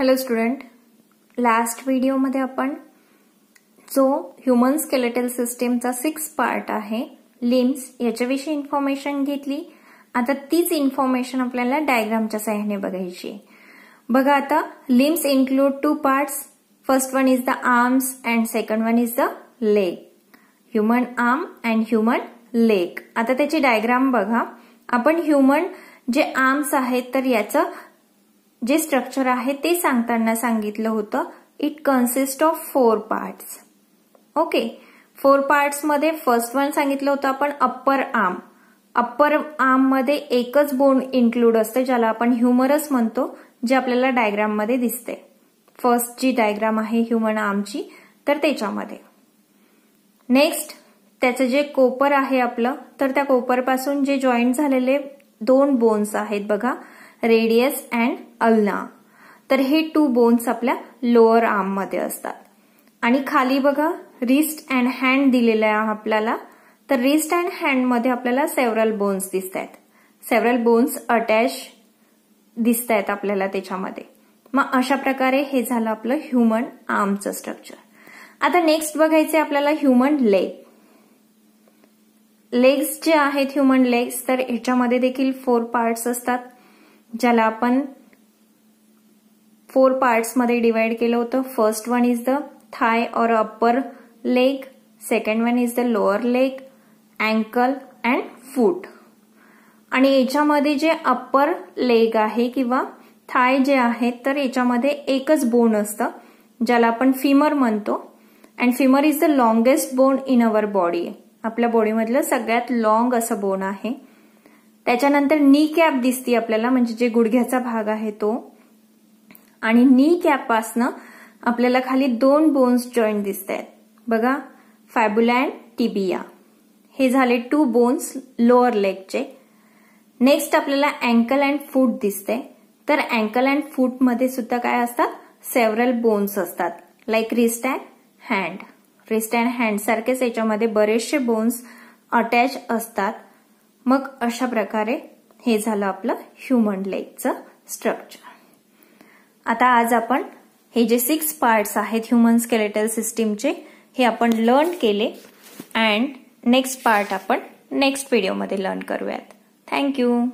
Hello student last व्हिडिओमध्ये आपण जो ह्युमन स्केलेटल सिस्टीमचा सिक्स पार्ट आहे लिम्स याच्याविषयी इन्फॉर्मेशन घेतली. आता तीच इन्फॉर्मेशन आपल्याला डायग्रामच्या सहाय्याने बघायची बघा आता limbs include two parts first one is the arms and second one is the leg human arm and human leg आता त्याची डायग्राम बघा. आपण ह्युमन जे आर्म्स आहेत तर याचं जे स्ट्रक्चर आहे ते सांगताना सांगितलं होतं it consist of four parts okay four पार्ट्समध्ये first one सांगितलं होतं आपण अप्पर आर्म अप्पर आर्ममध्ये एकच बोन इन्क्लूड असते ज्याला आपण ह्युमरस म्हणतो जे आपल्याला डायग्राममध्ये दिसते. फर्स्ट जी डायग्राम आहे ह्युमन आर्मची तर त्याच्यामध्ये. नेक्स्ट त्याचं जे कोपर आहे आपलं तर त्या कोपरपासून जे जॉईंट झालेले दोन बोन्स आहेत बघा रेडियस अँड अल्ना. तर हे टू बोन्स आपल्या लोअर आर्ममध्ये असतात. आणि खाली बघा रिस्ट अँड हँड दिलेलं आहे आपल्याला तर रिस्ट अँड हँडमध्ये आपल्याला सेव्हरल बोन्स दिसत आहेत सेव्हरल बोन्स अटॅच दिसत आहेत आपल्याला त्याच्यामध्ये. मग अशा प्रकारे हे झालं आपलं ह्युमन आर्मचं स्ट्रक्चर आता नेक्स्ट बघायचे आपल्याला ह्युमन लेग लेग्स जे आहेत ह्युमन लेग्स तर ह्याच्यामध्ये देखील फोर पार्ट्स असतात. ज्याला आपण फोर पार्ट्समध्ये डिवाइड केलं होतं. First one is the thigh or upper leg second one is the lower leg ankle and foot आणि याच्यामध्ये जे अप्पर लेग आहे किंवा थाय जे आहे तर याच्यामध्ये एकच बोन असतं ज्याला आपण फिमर म्हणतो. And femur is the longest bone in our body आपल्या बॉडीमधलं सगळ्यात लॉंग असं बोन आहे. त्याच्यानंतर नी कॅप दिसती आपल्याला म्हणजे जे गुडघ्याचा भाग आहे तो. आणि नी कॅपपासनं आपल्याला खाली दोन बोन्स जॉईंट दिसत आहेत बघा फॅब्युला अँड टिबिया हे झाले टू बोन्स लोअर लेगचे नेक्स्ट आपल्याला अँकल अँड फूट दिसते तर अँकल अँड फूटमध्ये सुद्धा काय असतात? सेव्हरल बोन्स असतात. Like wrist and hand wrist and hand सारखेच याच्यामध्ये बरेचसे बोन्स अटॅच असतात. मग अशा प्रकारे हे झालं आपलं ह्युमन लेगचं स्ट्रक्चर आता आज आपण हे जे सिक्स पार्ट्स आहेत ह्युमन स्केलेटल सिस्टीमचे हे आपण लर्न केले अँड नेक्स्ट पार्ट आपण नेक्स्ट व्हिडिओमध्ये लर्न करूयात. Thank you